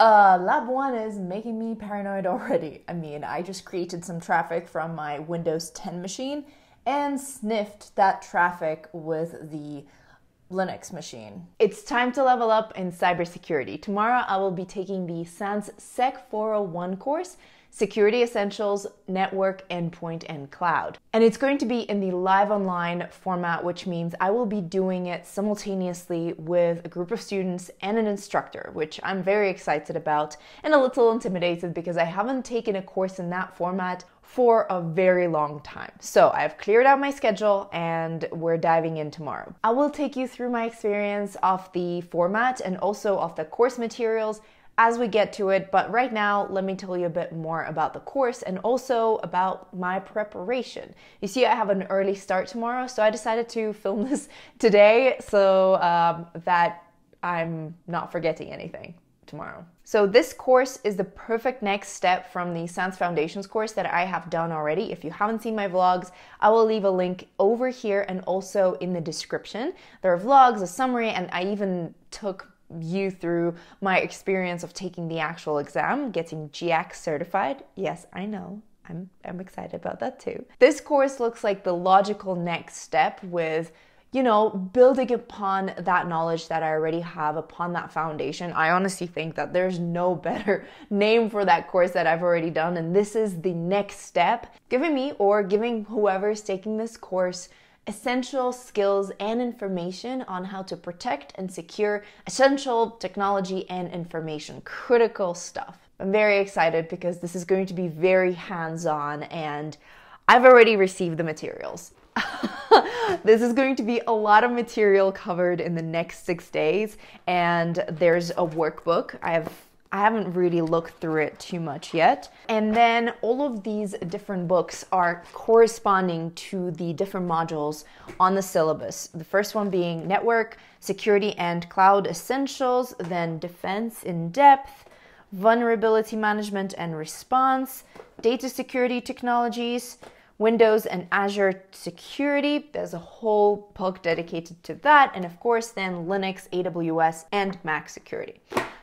Uh, Lab 1 is making me paranoid already. I mean, I just created some traffic from my Windows 10 machine and sniffed that traffic with the Linux machine. It's time to level up in cybersecurity. Tomorrow I will be taking the SANS Sec 401 course Security Essentials, Network, Endpoint, and Cloud. And it's going to be in the live online format, which means I will be doing it simultaneously with a group of students and an instructor, which I'm very excited about and a little intimidated because I haven't taken a course in that format for a very long time. So I've cleared out my schedule and we're diving in tomorrow. I will take you through my experience of the format and also of the course materials as we get to it. But right now, let me tell you a bit more about the course and also about my preparation. You see, I have an early start tomorrow, so I decided to film this today so um, that I'm not forgetting anything tomorrow. So this course is the perfect next step from the SANS Foundations course that I have done already. If you haven't seen my vlogs, I will leave a link over here and also in the description. There are vlogs, a summary, and I even took you through my experience of taking the actual exam, getting GIAC certified. Yes, I know. I'm, I'm excited about that too. This course looks like the logical next step with you know, building upon that knowledge that I already have upon that foundation. I honestly think that there's no better name for that course that I've already done. And this is the next step, giving me or giving whoever's taking this course essential skills and information on how to protect and secure essential technology and information, critical stuff. I'm very excited because this is going to be very hands on and I've already received the materials. this is going to be a lot of material covered in the next six days, and there's a workbook. I have I haven't really looked through it too much yet. And then all of these different books are corresponding to the different modules on the syllabus. The first one being Network, Security and Cloud Essentials, then Defense in Depth, Vulnerability Management and Response, Data Security Technologies, Windows and Azure security. There's a whole book dedicated to that. And of course, then Linux, AWS, and Mac security.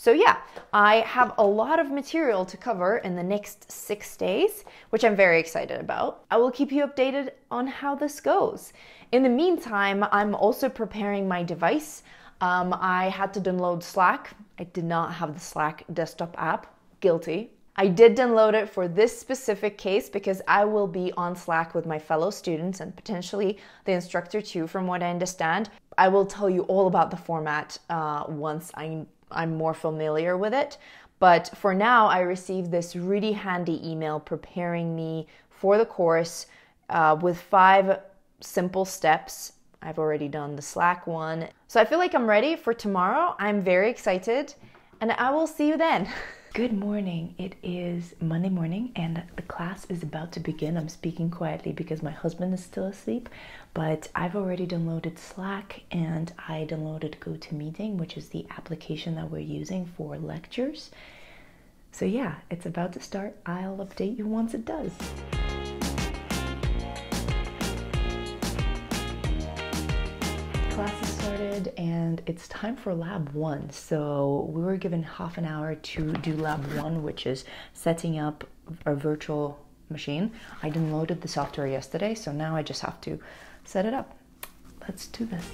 So, yeah, I have a lot of material to cover in the next six days, which I'm very excited about. I will keep you updated on how this goes. In the meantime, I'm also preparing my device. Um, I had to download Slack. I did not have the Slack desktop app. Guilty. I did download it for this specific case because I will be on Slack with my fellow students and potentially the instructor too, from what I understand. I will tell you all about the format uh, once I I'm more familiar with it. But for now, I received this really handy email preparing me for the course uh, with five simple steps. I've already done the Slack one. So I feel like I'm ready for tomorrow. I'm very excited, and I will see you then. Good morning. It is Monday morning and the class is about to begin. I'm speaking quietly because my husband is still asleep, but I've already downloaded Slack and I downloaded GoToMeeting, which is the application that we're using for lectures. So, yeah, it's about to start. I'll update you once it does. And it's time for lab one. So we were given half an hour to do lab one, which is setting up a virtual machine. I downloaded the software yesterday, so now I just have to set it up. Let's do this.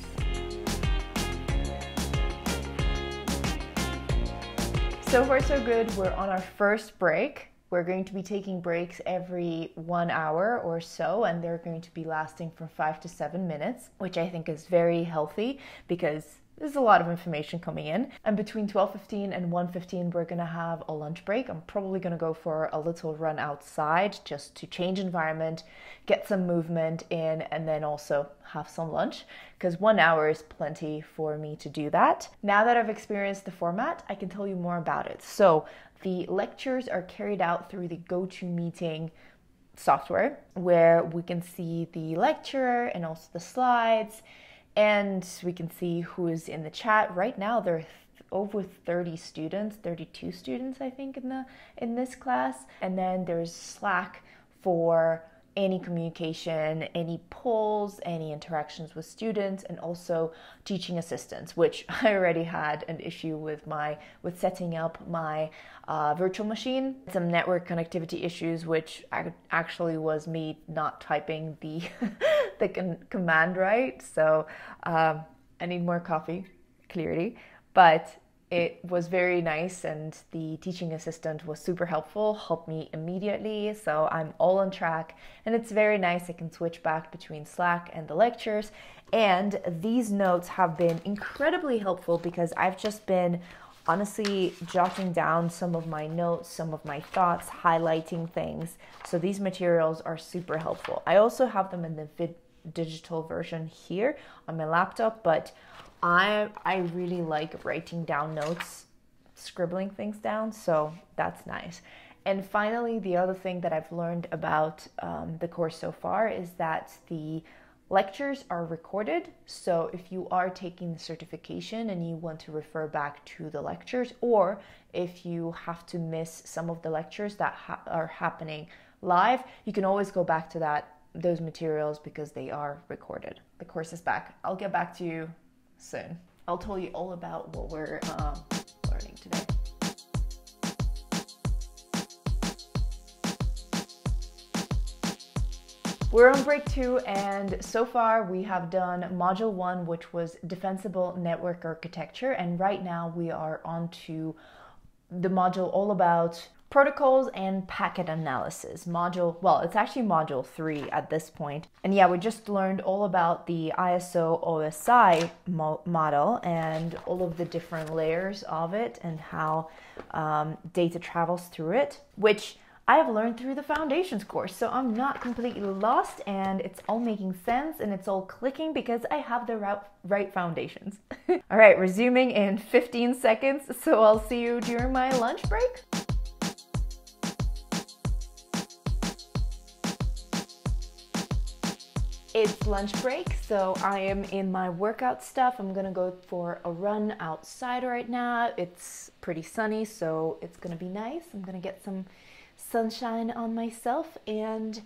So far, so good. We're on our first break. We're going to be taking breaks every one hour or so, and they're going to be lasting from five to seven minutes, which I think is very healthy because there's a lot of information coming in. And between 12:15 and 1:15 we're going to have a lunch break. I'm probably going to go for a little run outside just to change environment, get some movement in and then also have some lunch because 1 hour is plenty for me to do that. Now that I've experienced the format, I can tell you more about it. So, the lectures are carried out through the GoToMeeting software where we can see the lecturer and also the slides and we can see who is in the chat. Right now there are th- over 30 students 32 students i think in the in this class. And then there's slack for any communication, any polls, any interactions with students, and also teaching assistants, which I already had an issue with my with setting up my uh, virtual machine. Some network connectivity issues, which actually was me not typing the the con- command right. So um, I need more coffee, clearly, but it was very nice and the teaching assistant was super helpful helped me immediately so i'm all on track. And it's very nice i can switch back between slack and the lectures. And these notes have been incredibly helpful because i've just been honestly jotting down some of my notes some of my thoughts highlighting things. So these materials are super helpful. I also have them in the vid- digital version here on my laptop but I I really like writing down notes, scribbling things down, so that's nice. And finally, the other thing that I've learned about um, the course so far is that the lectures are recorded. So if you are taking the certification and you want to refer back to the lectures, or if you have to miss some of the lectures that ha- are happening live, you can always go back to that those materials because they are recorded. The course is back. I'll get back to you soon. I'll tell you all about what we're um, learning today. We're on break two, and so far we have done module one, which was defensible network architecture, and right now we are on to the module all about protocols and packet analysis module well it's actually module 3 at this point and yeah we just learned all about the iso osi mo- model and all of the different layers of it and how um, data travels through it which I have learned through the foundations course, so I'm not completely lost and it's all making sense and it's all clicking because I have the right, right foundations. all right, resuming in 15 seconds, so I'll see you during my lunch break. It's lunch break, so I am in my workout stuff. I'm gonna go for a run outside right now. It's pretty sunny, so it's gonna be nice. I'm gonna get some sunshine on myself and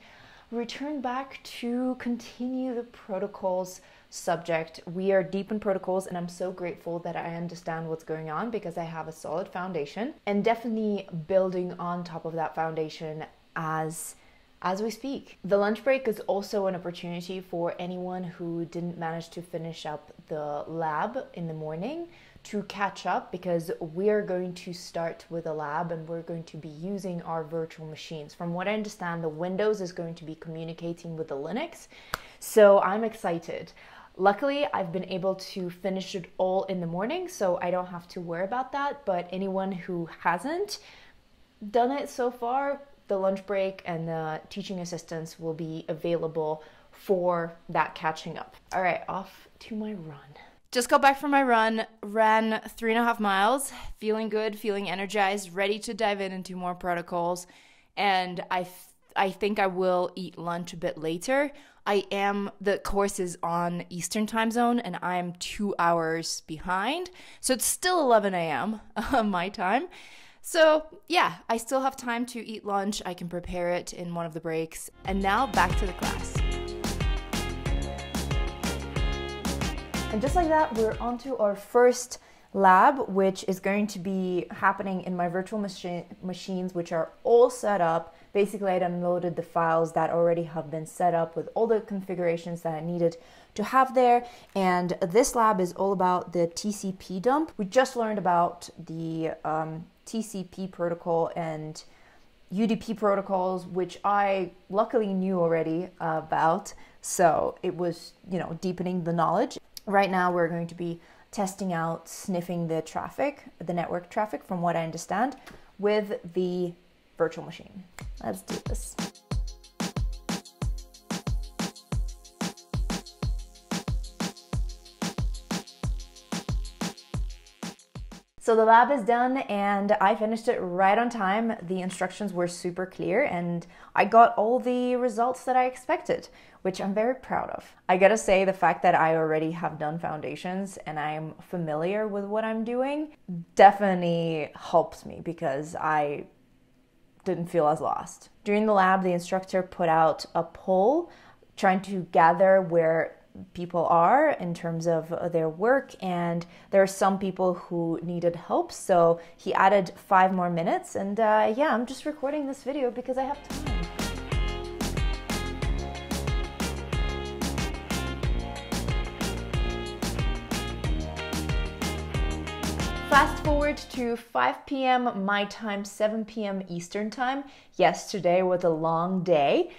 return back to continue the protocols subject. We are deep in protocols, and I'm so grateful that I understand what's going on because I have a solid foundation and definitely building on top of that foundation as as we speak. The lunch break is also an opportunity for anyone who didn't manage to finish up the lab in the morning to catch up because we're going to start with a lab and we're going to be using our virtual machines. From what I understand, the Windows is going to be communicating with the Linux. So I'm excited. Luckily, I've been able to finish it all in the morning, so I don't have to worry about that. But anyone who hasn't done it so far, the lunch break and the teaching assistants will be available for that catching up. All right, off to my run. Just got back from my run, ran three and a half miles, feeling good, feeling energized, ready to dive in into more protocols. And I, th- I think I will eat lunch a bit later. I am, the course is on Eastern time zone and I'm two hours behind. So it's still 11 a.m. my time. So, yeah, I still have time to eat lunch. I can prepare it in one of the breaks. And now back to the class. And just like that, we're on to our first lab, which is going to be happening in my virtual machine, machines, which are all set up. Basically, I downloaded the files that already have been set up with all the configurations that I needed to have there. And this lab is all about the TCP dump. We just learned about the um, TCP protocol and UDP protocols, which I luckily knew already about. So it was, you know, deepening the knowledge. Right now, we're going to be testing out sniffing the traffic, the network traffic, from what I understand, with the virtual machine. Let's do this. So the lab is done and I finished it right on time. The instructions were super clear and I got all the results that I expected, which I'm very proud of. I gotta say, the fact that I already have done foundations and I'm familiar with what I'm doing definitely helps me because I didn't feel as lost. During the lab, the instructor put out a poll trying to gather where people are in terms of their work and there are some people who needed help so he added five more minutes and uh, yeah i'm just recording this video because i have time Fast forward to 5 p.m. my time, 7 p.m. Eastern time. Yesterday was a long day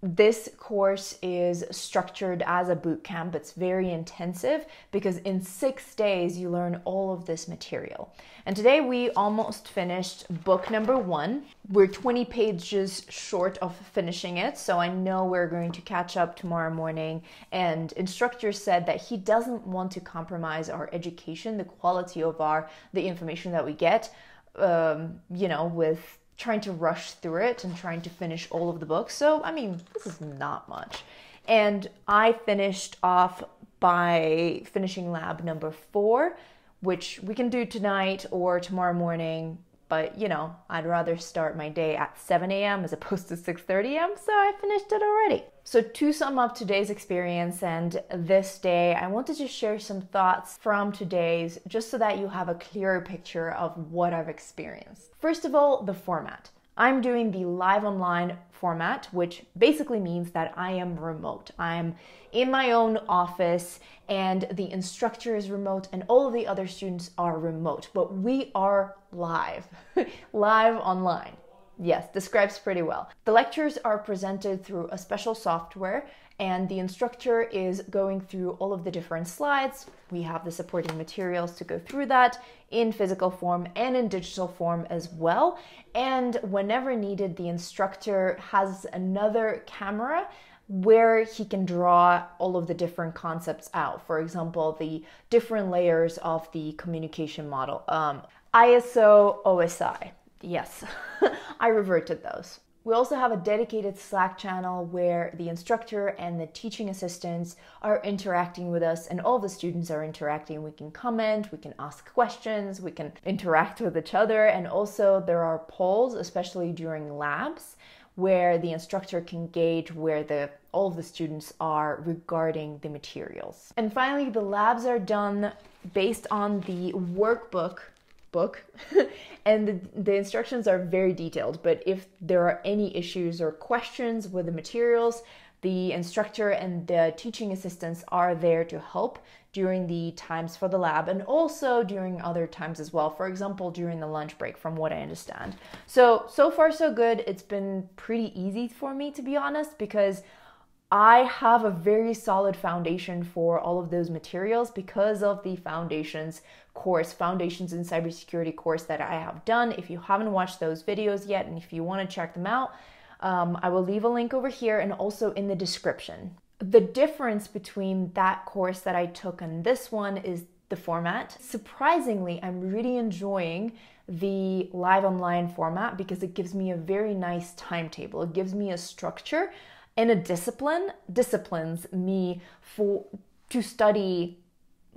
this course is structured as a boot camp. It's very intensive because in six days you learn all of this material. And today we almost finished book number one. We're 20 pages short of finishing it, so I know we're going to catch up tomorrow morning. And instructor said that he doesn't want to compromise our education, the quality of our the information that we get. Um, you know, with trying to rush through it and trying to finish all of the books. So, I mean, this is not much. And I finished off by finishing lab number four, which we can do tonight or tomorrow morning. But you know, I'd rather start my day at 7 a.m. as opposed to 6:30 a.m. So I finished it already. So to sum up today's experience and this day, I wanted to share some thoughts from today's just so that you have a clearer picture of what I've experienced. First of all, the format. I'm doing the live online format, which basically means that I am remote. I'm in my own office and the instructor is remote and all of the other students are remote, but we are live, live online. Yes, describes pretty well. The lectures are presented through a special software and the instructor is going through all of the different slides. We have the supporting materials to go through that in physical form and in digital form as well. And whenever needed, the instructor has another camera where he can draw all of the different concepts out. For example, the different layers of the communication model. Um, ISO, OSI. Yes, I reverted those. We also have a dedicated Slack channel where the instructor and the teaching assistants are interacting with us, and all the students are interacting. We can comment, we can ask questions, we can interact with each other, and also there are polls, especially during labs, where the instructor can gauge where the all of the students are regarding the materials. And finally, the labs are done based on the workbook book and the, the, instructions are very detailed but if there are any issues or questions with the materials the instructor and the teaching assistants are there to help during the times for the lab and also during other times as well for example during the lunch break from what i understand. So so far so good. It's been pretty easy for me to be honest because I have a very solid foundation for all of those materials because of the foundations course, Foundations in Cybersecurity course that I have done. If you haven't watched those videos yet and if you want to check them out, um, I will leave a link over here and also in the description. The difference between that course that I took and this one is the format. Surprisingly, I'm really enjoying the live online format because it gives me a very nice timetable. It gives me a structure and a discipline disciplines me for to study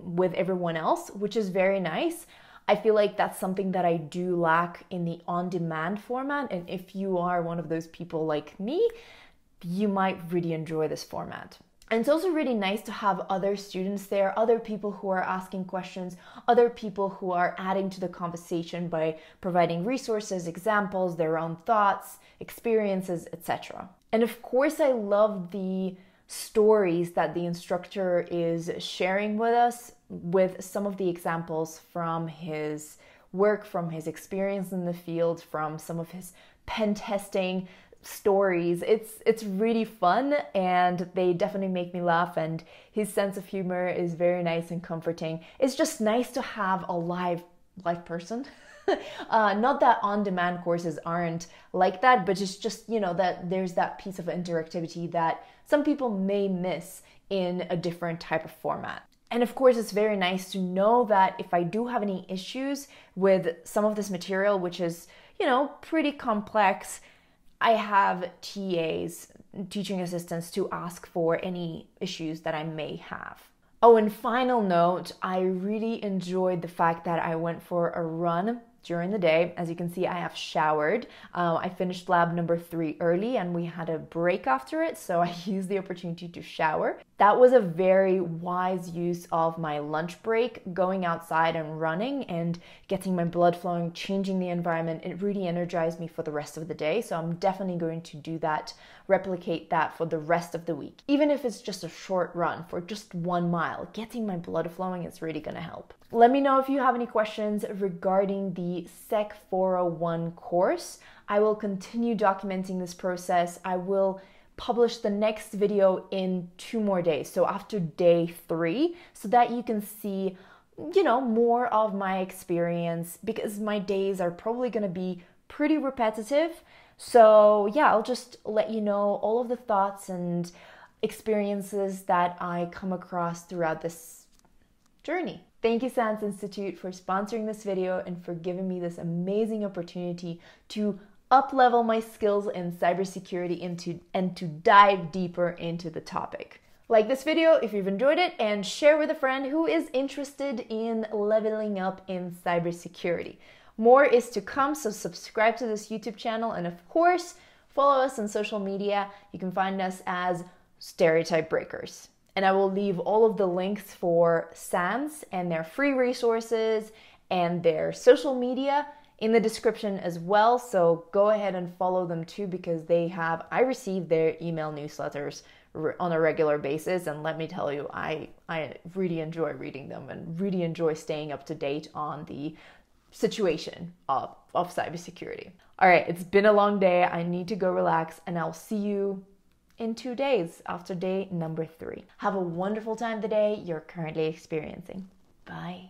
with everyone else, which is very nice. I feel like that's something that I do lack in the on demand format. And if you are one of those people like me, you might really enjoy this format. And it's also really nice to have other students there, other people who are asking questions, other people who are adding to the conversation by providing resources, examples, their own thoughts, experiences, etc. And of course, I love the stories that the instructor is sharing with us with some of the examples from his work, from his experience in the field, from some of his pen testing stories. It's it's really fun and they definitely make me laugh and his sense of humor is very nice and comforting. It's just nice to have a live live person uh, not that on-demand courses aren't like that, but it's just you know that there's that piece of interactivity that some people may miss in a different type of format. And of course, it's very nice to know that if I do have any issues with some of this material, which is, you know, pretty complex, I have TAs, teaching assistants, to ask for any issues that I may have. Oh, and final note, I really enjoyed the fact that I went for a run during the day. As you can see, I have showered. Uh, I finished lab number three early and we had a break after it, so I used the opportunity to shower. That was a very wise use of my lunch break, going outside and running and getting my blood flowing, changing the environment. It really energized me for the rest of the day, so I'm definitely going to do that, replicate that for the rest of the week. Even if it's just a short run for just one mile, getting my blood flowing is really going to help. Let me know if you have any questions regarding the SEC 401 course. I will continue documenting this process. I will publish the next video in two more days, so after day three, so that you can see, you know, more of my experience because my days are probably going to be pretty repetitive. So, yeah, I'll just let you know all of the thoughts and experiences that I come across throughout this journey. Thank you, SANS Institute, for sponsoring this video and for giving me this amazing opportunity to up-level my skills in cybersecurity into and to dive deeper into the topic. Like this video if you've enjoyed it and share with a friend who is interested in leveling up in cybersecurity. More is to come, so subscribe to this YouTube channel and of course, follow us on social media. You can find us as Stereotype Breakers. And I will leave all of the links for SANS and their free resources and their social media in the description as well. So go ahead and follow them too because they have, I receive their email newsletters on a regular basis and let me tell you I I really enjoy reading them and really enjoy staying up to date on the situation of of cybersecurity. All right, it's been a long day. I need to go relax and I'll see you in two days after day number three. Have a wonderful time the day you're currently experiencing. Bye.